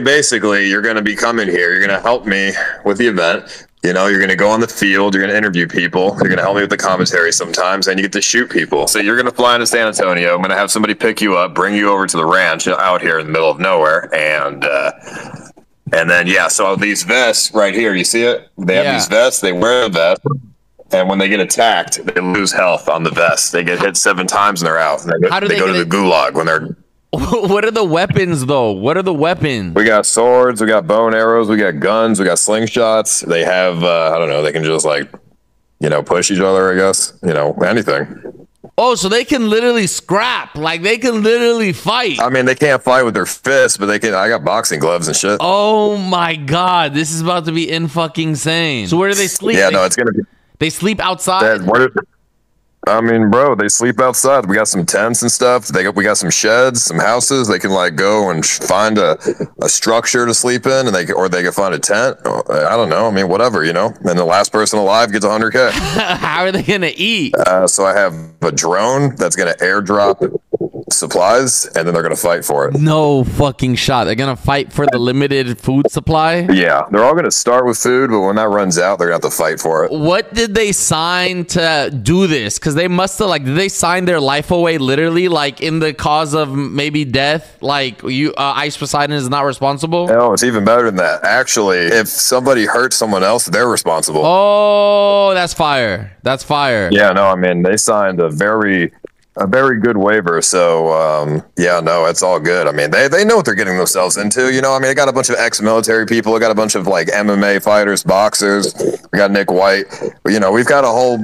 basically, you're going to be coming here. You're going to help me with the event. You know, you're going to go on the field. You're going to interview people. You're going to help me with the commentary sometimes, and you get to shoot people. So you're going to fly into San Antonio. I'm going to have somebody pick you up, bring you over to the ranch out here in the middle of nowhere, and uh, and then yeah. So these vests right here, you see it? They have Yeah. these vests. They wear a vest. And when they get attacked, they lose health on the vest. They get hit seven times and they're out. And they, How do they they go to the gulag when they're what are the weapons though? What are the weapons? We got swords, we got bow and arrows, we got guns, we got slingshots. They have, uh, I don't know, they can just like, you know, push each other, I guess, you know, anything. Oh, so they can literally scrap. Like they can literally fight. I mean, they can't fight with their fists, but they can. I got boxing gloves and shit. Oh my god, this is about to be in fucking sane. So where do they sleep? yeah, they, no, it's gonna be. they sleep outside. That, what is- I mean, bro, they sleep outside. We got some tents and stuff. They got, we got some sheds, some houses. They can like go and find a, a structure to sleep in, and they can, or they can find a tent. I don't know. I mean, whatever, you know. And the last person alive gets 100k. How are they gonna eat? Uh, so I have a drone that's going to airdrop supplies, and then they're going to fight for it. No fucking shot. They're gonna fight for the limited food supply. Yeah, they're all going to start with food, but when that runs out, they're going to have to fight for it. What did they sign to do this? Because they must have like, did they sign their life away literally, like in the cause of maybe death? Like you, uh, Ice Poseidon is not responsible. No, it's even better than that. Actually, if somebody hurts someone else, they're responsible. Oh, that's fire. That's fire. Yeah, no, I mean they signed a very a very good waiver. So um, yeah, no, it's all good. I mean they they know what they're getting themselves into. You know, I mean they got a bunch of ex-military people. They got a bunch of like MMA fighters, boxers. We got Nick White. You know, we've got a whole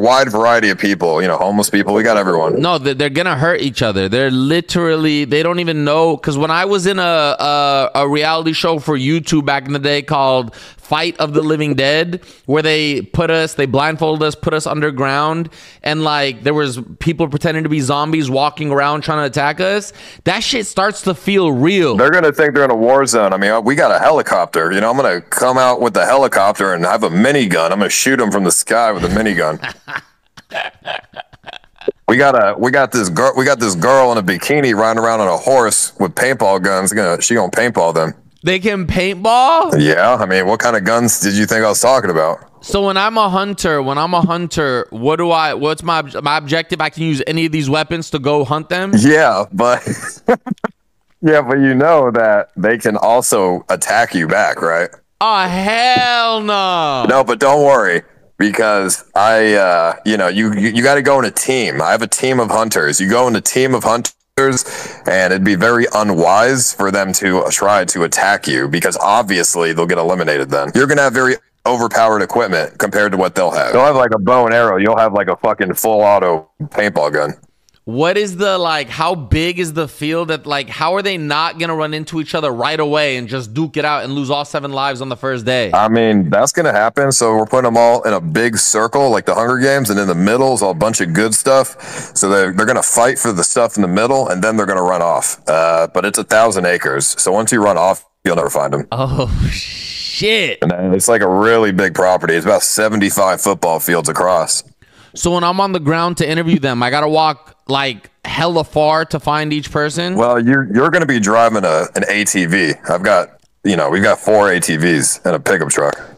wide variety of people. You know, homeless people. We got everyone. No, they're, they're gonna hurt each other. They're literally they don't even know. Because when I was in a, a a reality show for YouTube back in the day called Fight of the Living Dead, where they put us, they blindfolded us, put us underground, and like there was people pretending to be zombies walking around trying to attack us. That shit starts to feel real. They're gonna think they're in a war zone. I mean, we got a helicopter. You know, I'm gonna come out with the helicopter and have a minigun. I'm gonna shoot them from the sky with a minigun. we got a we got this girl we got this girl in a bikini riding around on a horse with paintball guns. Gonna she gonna paintball them? They can paintball. Yeah. I mean, what kind of guns did you think I was talking about? So when I'm a hunter, when I'm a hunter, what do I? What's my my objective? I can use any of these weapons to go hunt them. Yeah, but yeah, but you know that they can also attack you back, right? Oh hell no! No, but don't worry because I, uh, you know, you you, you got to go in a team. I have a team of hunters. You go in a team of hunters, and it'd be very unwise for them to try to attack you because obviously they'll get eliminated. Then you're gonna have very overpowered equipment compared to what they'll have. They'll have like a bow and arrow. You'll have like a fucking full auto paintball gun. What is the like? How big is the field? That like, how are they not gonna run into each other right away and just duke it out and lose all seven lives on the first day? I mean, that's going to happen. So we're putting them all in a big circle, like the Hunger Games, and in the middle is all a bunch of good stuff. So they're, they're going to fight for the stuff in the middle, and then they're going to run off. Uh, but it's a thousand acres. So once you run off, you'll never find them. oh shit! And it's like a really big property. It's about 75 football fields across. So when I'm on the ground to interview them, I gotta walk like hella far to find each person. Well, you're, you're to be driving a, an ATV. I've got, you know, we've got four ATVs and a pickup truck.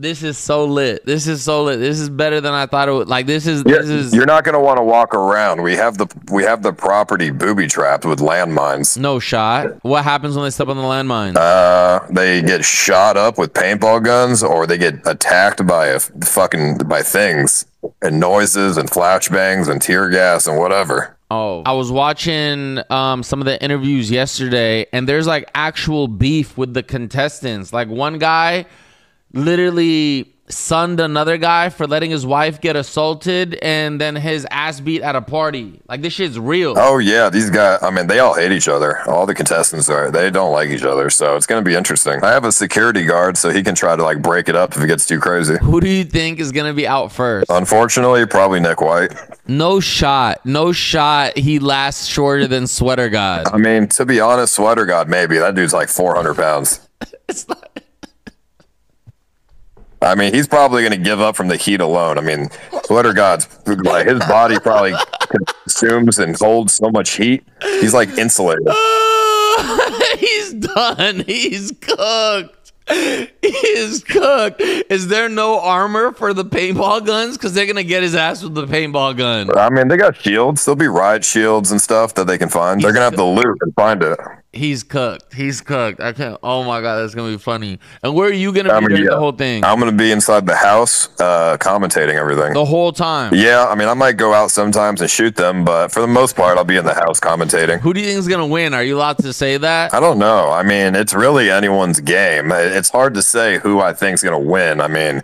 This is so lit. This is so lit. This is better than I thought it would. Like this is You're, this is you're not going to want to walk around. We have the we have the property booby trapped with landmines. no shot. What happens when they step on the landmine? Uh, they get shot up with paintball guns, or they get attacked by a fucking by things and noises and flashbangs and tear gas and whatever. Oh, I was watching um, some of the interviews yesterday, and there's like actual beef with the contestants. Like one guy literally sunned another guy for letting his wife get assaulted and then his ass beat at a party. Like this shit's real. Oh yeah, these guys. I mean, they all hate each other. All the contestants are. They don't like each other, so it's gonna be interesting. I have a security guard, so he can try to like break it up if it gets too crazy. Who do you think is gonna be out first? Unfortunately, probably Nick White. No shot. No shot. He lasts shorter than Sweater God. I mean, to be honest, Sweater God, maybe that dude's like 400 pounds. I mean, he's probably going to give up from the heat alone. I mean, Sweater God's like his body probably consumes and holds so much heat. He's like insulated. He's done. He's cooked. He's cooked. Is there no armor for the paintball guns? Because they're gonna get his ass with the paintball gun. I mean, they got shields. There'll be riot shields and stuff that they can find. They're gonna have to loot and find it. He's cooked. He's cooked. I can't. Oh my god, that's gonna be funny. And where are you gonna I be mean, during yeah. the whole thing? I'm gonna be inside the house, uh, commentating everything. the whole time. Yeah, I mean, I might go out sometimes and shoot them, but for the most part, I'll be in the house commentating. Who do you think is gonna win? Are you allowed to say that? I don't know. I mean, it's really anyone's game. It's hard to say who I think's going to win. I mean,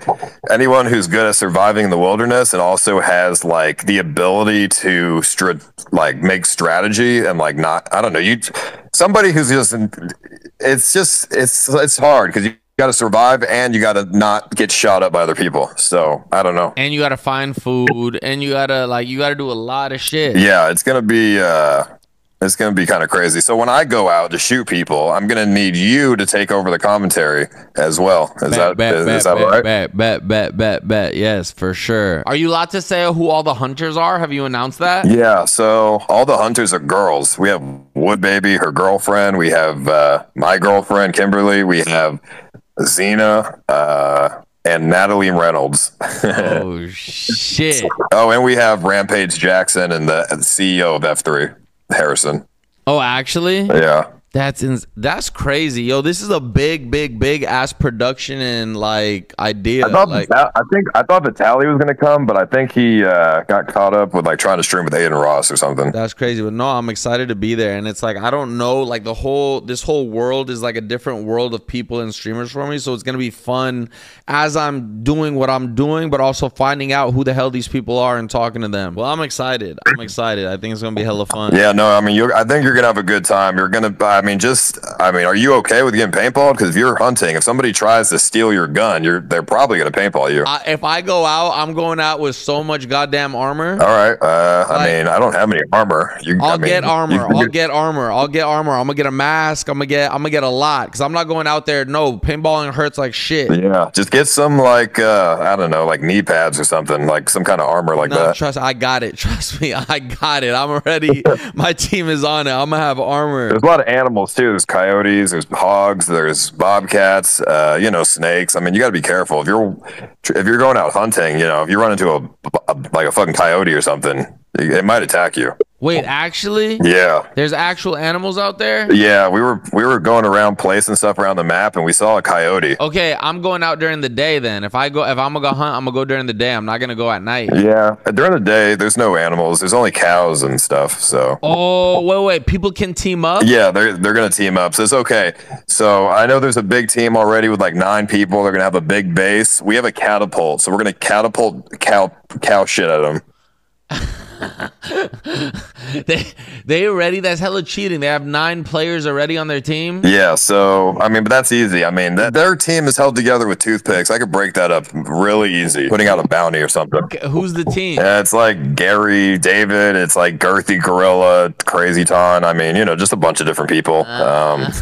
anyone who's good at surviving in the wilderness and also has like the ability to str- like make strategy and like not I don't know, you somebody who's just it's just it's it's hard cuz you got to survive and you got to not get shot up by other people. So, I don't know. and you gotta find food, and you gotta like you gotta do a lot of shit. Yeah, it's gonna be uh it's gonna be kind of crazy. So when I go out to shoot people, I'm gonna need you to take over the commentary as well. Is that bet, is, bet, is that bet, right? bet, bet, bet, bet, bet. Yes, for sure. Are you allowed to say who all the hunters are? Have you announced that? Yeah. So all the hunters are girls. We have Wood Baby, her girlfriend. We have uh, my girlfriend Kimberly. We have Xena uh, and Natalie Reynolds. Oh shit. oh, and we have Rampage Jackson and the CEO of F3, Harrison. Oh, actually, Yeah. That's ins- that's crazy, yo. This is a big, big, big ass production and like idea. I thought like, Vita- I think I thought Vitaly was gonna come, but I think he uh, got caught up with like trying to stream with Adin Ross or something. That's crazy, but no, I'm excited to be there, and it's like I don't know, like the whole this whole world is like a different world of people and streamers for me, so it's gonna be fun as I'm doing what I'm doing, but also finding out who the hell these people are and talking to them. Well, I'm excited. I'm excited. I think it's gonna be hella fun. Yeah, no, I mean, you. I think you're gonna have a good time. You're gonna. I mean, just. I mean, are you okay with getting paintballed? Because if you're hunting, if somebody tries to steal your gun, you're. They're probably gonna paintball you. I, if I go out, I'm going out with so much goddamn armor. All right. Uh, I mean, I don't have any armor. You. I'll I mean, get you armor. can I'll get armor. I'll get armor. I'm gonna get a mask. I'm gonna get. I'm gonna get a lot because I'm not going out there. No, paintballing hurts like shit. Yeah, just get some like uh, I don't know, like knee pads or something, like some kind of armor like No, that. trust. I got it. Trust me. I got it. I'm ready. My team is on it. I'm gonna have armor. There's a lot of animals too. There's coyotes, there's hogs, there's bobcats, uh, you know, snakes. I mean, you got to be careful if you're if you're going out hunting. You know, if you run into a, a like a fucking coyote or something, it might attack you. Wait, actually, Yeah, there's actual animals out there. yeah. We were we were going around placing stuff around the map, and we saw a coyote. Okay, I'm going out during the day. Then, if I go, if I'm gonna go hunt, I'm gonna go during the day. I'm not gonna go at night. Yeah, during the day, there's no animals. There's only cows and stuff. So Oh, wait, wait. People can team up. Yeah, they're they're gonna team up. So it's okay. So I know there's a big team already with like nine people. They're gonna have a big base. We have a catapult, so we're gonna catapult cow cow shit at them. they they already. That's hella cheating. They have nine players already on their team. Yeah. So I mean, but that's easy. I mean, th- their team is held together with toothpicks. I could break that up really easy. Putting out a bounty or something. Okay, Who's the team? Yeah, it's like Gary, David. It's like Girthy Gorilla, Crazy Ton. I mean, you know, just a bunch of different people. Um,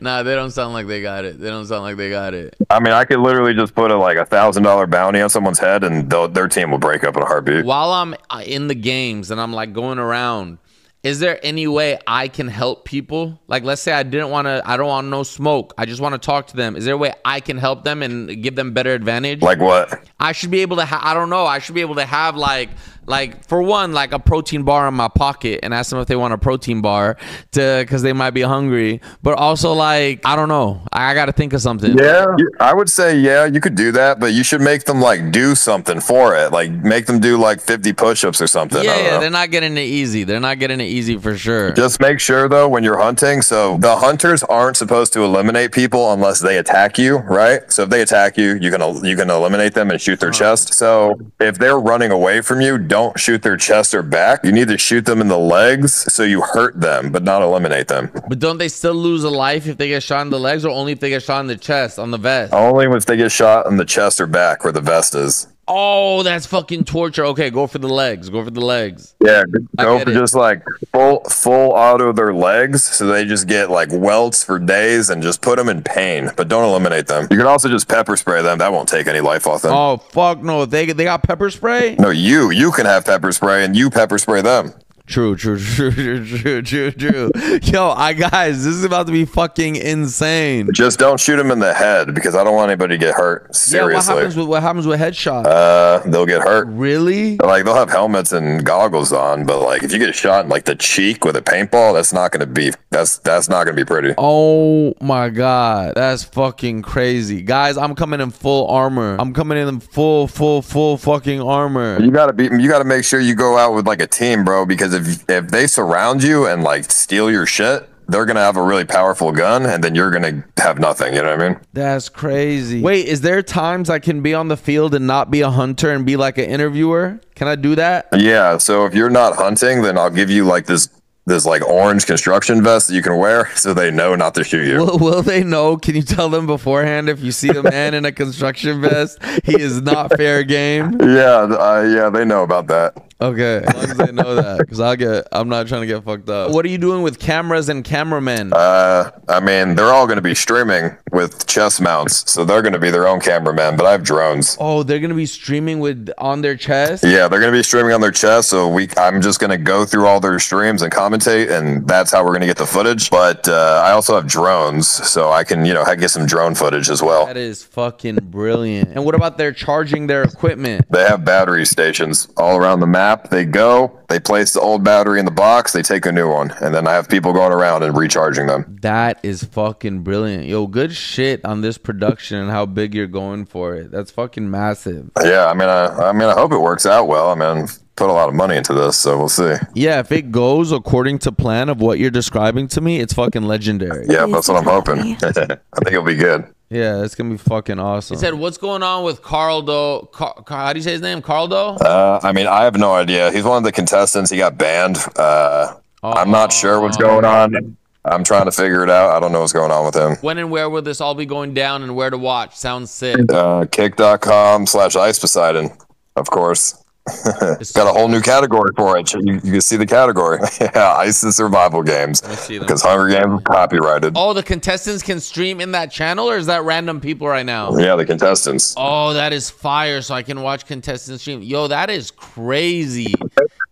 nah, they don't sound like they got it. They don't sound like they got it. I mean, I could literally just put a like a thousand dollar bounty on someone's head, and their team will break up in a heartbeat. While I'm uh, in the games and I'm like going around, is there any way I can help people? Like, let's say I didn't want to, I don't want no smoke. I just want to talk to them. Is there a way I can help them and give them better advantage? Like what? I should be able to. Ha- I don't know. I should be able to have like, like for one, like a protein bar in my pocket and ask them if they want a protein bar to because they might be hungry. But also like, I don't know. I, I got to think of something. Yeah, I would say yeah, you could do that, but you should make them like do something for it. Like make them do like 50 push-ups or something. Yeah, yeah, know. they're not getting it easy. They're not getting it easy for sure. Just make sure though when you're hunting, so the hunters aren't supposed to eliminate people unless they attack you, right? So if they attack you, you can you can eliminate them and shoot their chest. So if they're running away from you, don't shoot their chest or back. You need to shoot them in the legs so you hurt them, but not eliminate them. But don't they still lose a life if they get shot in the legs, or only if they get shot in the chest on the vest? Only if they get shot in the chest or back where the vest is. Oh, that's fucking torture. Okay, go for the legs. Go for the legs. Yeah, go for it. just like full full auto their legs, so they just get like welts for days, and just put them in pain. But don't eliminate them. You can also just pepper spray them. That won't take any life off them. Oh fuck no! They they got pepper spray. No, you you can have pepper spray, and you pepper spray them. True, true, true, true, true, true, true. Yo, I guys, this is about to be fucking insane. Just don't shoot him in the head because I don't want anybody to get hurt. Seriously. Yeah, what happens with what happens with headshot? uh, they'll get hurt. really? Like they'll have helmets and goggles on, but like if you get shot in like the cheek with a paintball, that's not gonna be that's that's not gonna be pretty. Oh my god, that's fucking crazy, guys! I'm coming in full armor. I'm coming in full, full, full fucking armor. You gotta be you gotta make sure you go out with like a team, bro, because if if they surround you and like steal your shit, they're gonna have a really powerful gun and then you're gonna have nothing, you know what I mean? That's crazy. Wait, is there times I can be on the field and not be a hunter and be like an interviewer? Can I do that? Yeah, so if you're not hunting, then I'll give you like this this like orange construction vest that you can wear so they know not to shoot you. Will, will they know? Can you tell them beforehand if you see a man in a construction vest, he is not fair game? Yeah, uh, yeah, they know about that. Okay, as long as they know that, because I'll get. I'm not trying to get fucked up. What are you doing with cameras and cameramen? Uh, I mean, they're all going to be streaming with chest mounts, so they're going to be their own cameraman. But I have drones. oh, they're gonna be streaming with on their chest. Yeah, they're going to be streaming on their chest, so we. I'm just going to go through all their streams and commentate, and that's how we're going to get the footage. But uh, I also have drones, so I can, you know, get some drone footage as well. That is fucking brilliant. And what about their charging their equipment? They have battery stations all around the map. They go, they place the old battery in the box, they take a new one, and then I have people going around and recharging them. That is fucking brilliant. Yo, good shit on this production and how big you're going for it. That's fucking massive. Yeah, I mean, I, I mean, I hope it works out well. I mean, put a lot of money into this, so we'll see. Yeah, if it goes according to plan of what you're describing to me, it's fucking legendary. Yeah, that's what I'm hoping. I think it'll be good. Yeah, it's gonna be fucking awesome. He said, "What's going on with Carl Do? Car- Car- how do you say his name? Carl Do? Uh, I mean, I have no idea. He's one of the contestants. He got banned. Uh, I'm not sure what's going on. I'm trying to figure it out. I don't know what's going on with him. When and where will this all be going down, and where to watch? Sounds sick. Uh, kick.com slash ice Poseidon, of course. Got a whole new category for it. You, you can see the category. yeah, ice and survival games. Because Hunger Games is copyrighted. Oh, the contestants can stream in that channel, or is that random people right now? Yeah, the contestants. Oh, that is fire! So I can watch contestants stream. Yo, that is crazy.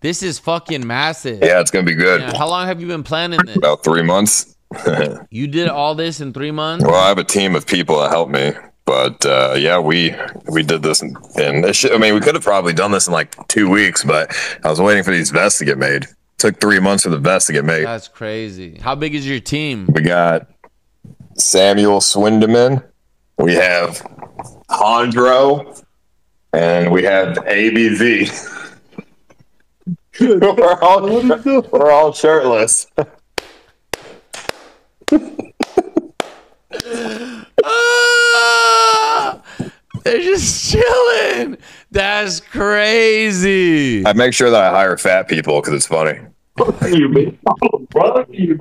This is fucking massive. Yeah, it's gonna be good. Yeah, How long have you been planning this? About three months. You did all this in three months? Well, I have a team of people that help me, but uh, yeah, we we did this, and I mean, we could have probably done this in like two weeks, but I was waiting for these vests to get made. took three months for the vest to get made. That's crazy. How big is your team? We got Samuel Swindeman. We have Hondro. And we have ABV. we're, all, we're all shirtless. They're just chilling. That's crazy. I make sure that I hire fat people because it's funny. you mean, oh, brother? You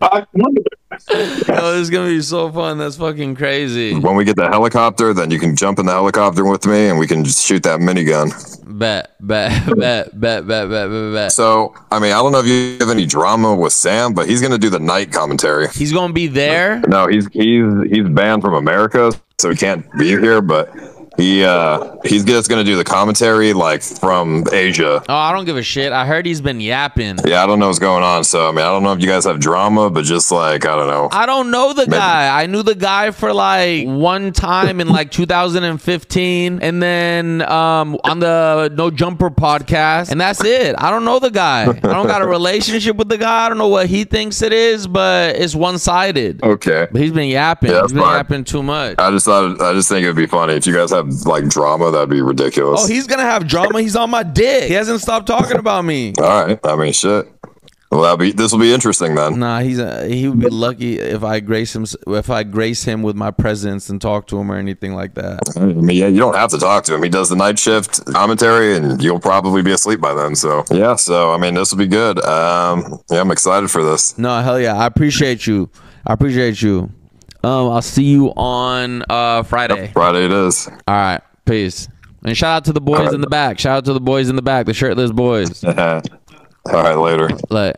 I wonder. Oh, this is gonna be so fun. That's fucking crazy. When we get the helicopter, then you can jump in the helicopter with me and we can just shoot that minigun. Bet, bet, bet, bet, bet, bet, bet, bet. So, I mean, I don't know if you have any drama with Sam, but he's going to do the night commentary. He's gonna be there. No, he's he's he's banned from America, so he can't be here. But he uh he's just gonna do the commentary like from Asia. Oh, I don't give a shit. I heard he's been yapping. Yeah, I don't know what's going on. So I mean, I don't know if you guys have drama, but just like I don't know. I don't know the guy. I knew the guy for like one time in like 2015, and then um on the No Jumper podcast, and that's it. I don't know the guy. I don't got a relationship with the guy. I don't know what he thinks it is, but it's one sided. Okay. But he's been yapping. Yeah, he's been fine. yapping too much. I just thought I just think it'd be funny if you guys have like drama. That'd be ridiculous. Oh, he's gonna have drama. He's on my dick. He hasn't stopped talking about me. All right. I mean, shit. Well, that'll be this will be interesting then. Nah, he's a, he would be lucky if I grace him if I grace him with my presence and talk to him or anything like that. I mean, yeah, you don't have to talk to him. He does the night shift commentary, and you'll probably be asleep by then. So yeah, so I mean, this will be good. Um, yeah, I'm excited for this. No, hell yeah. I appreciate you. I appreciate you. Um, I'll see you on uh Friday. Friday it is. All right. Peace. And shout out to the boys in the back. Shout out to the boys in the back, the shirtless boys. All right, later. Like